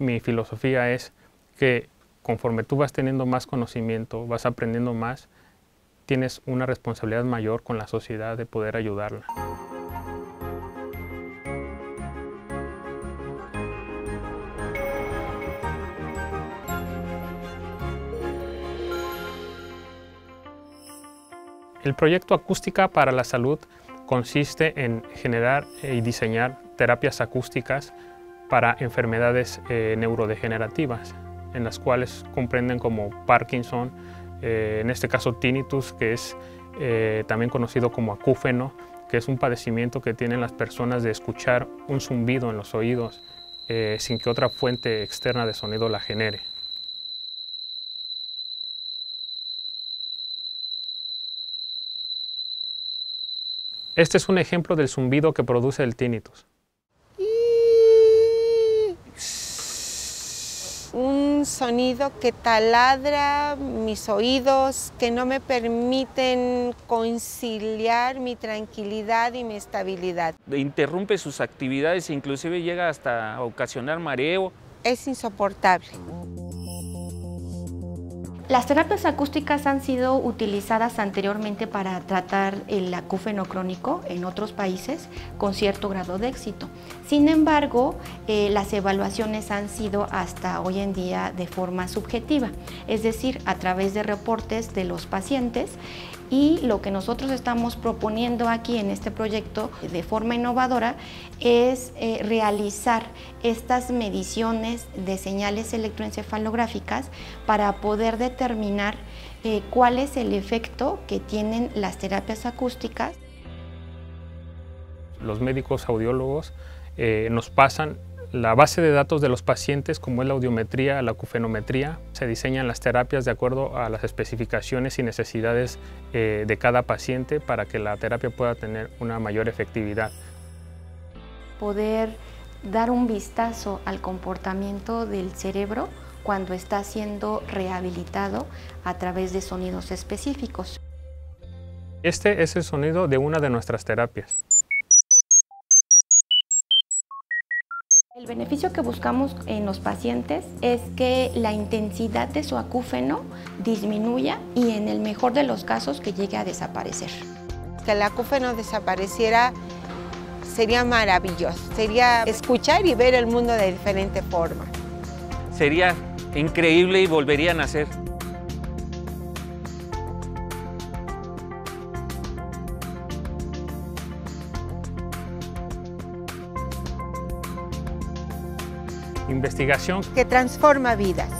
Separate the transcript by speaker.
Speaker 1: mi filosofía es que conforme tú vas teniendo más conocimiento, vas aprendiendo más, tienes una responsabilidad mayor con la sociedad de poder ayudarla. El proyecto Acústica para la Salud consiste en generar y diseñar terapias acústicas para enfermedades eh, neurodegenerativas, en las cuales comprenden como Parkinson, eh, en este caso tinnitus, que es eh, también conocido como acúfeno, que es un padecimiento que tienen las personas de escuchar un zumbido en los oídos sin que otra fuente externa de sonido la genere. Este es un ejemplo del zumbido que produce el tinnitus.
Speaker 2: Un sonido que taladra mis oídos, que no me permiten conciliar mi tranquilidad y mi estabilidad.
Speaker 3: Interrumpe sus actividades e inclusive llega hasta ocasionar mareo.
Speaker 2: Es insoportable.
Speaker 4: Las terapias acústicas han sido utilizadas anteriormente para tratar el acúfeno crónico en otros países con cierto grado de éxito. Sin embargo, eh, las evaluaciones han sido hasta hoy en día de forma subjetiva, es decir, a través de reportes de los pacientes y lo que nosotros estamos proponiendo aquí en este proyecto de forma innovadora es eh, realizar estas mediciones de señales electroencefalográficas para poder determinar eh, cuál es el efecto que tienen las terapias acústicas.
Speaker 1: Los médicos audiólogos eh, nos pasan la base de datos de los pacientes, como es la audiometría, la acufenometría, se diseñan las terapias de acuerdo a las especificaciones y necesidades eh, de cada paciente para que la terapia pueda tener una mayor efectividad.
Speaker 4: Poder dar un vistazo al comportamiento del cerebro cuando está siendo rehabilitado a través de sonidos específicos.
Speaker 1: Este es el sonido de una de nuestras terapias.
Speaker 4: El beneficio que buscamos en los pacientes es que la intensidad de su acúfeno disminuya y en el mejor de los casos que llegue a desaparecer.
Speaker 2: Que el acúfeno desapareciera sería maravilloso, sería escuchar y ver el mundo de diferente forma.
Speaker 3: Sería increíble y volvería a nacer.
Speaker 1: Investigación
Speaker 2: que transforma vidas.